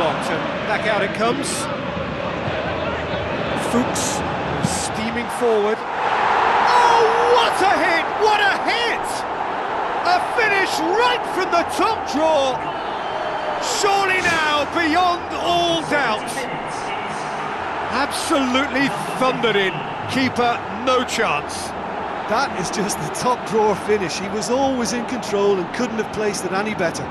Back out it comes. Fuchs steaming forward. Oh, what a hit! What a hit! A finish right from the top drawer. Surely now, beyond all doubt. Absolutely thundered in. Keeper, no chance. That is just the top drawer finish. He was always in control and couldn't have placed it any better.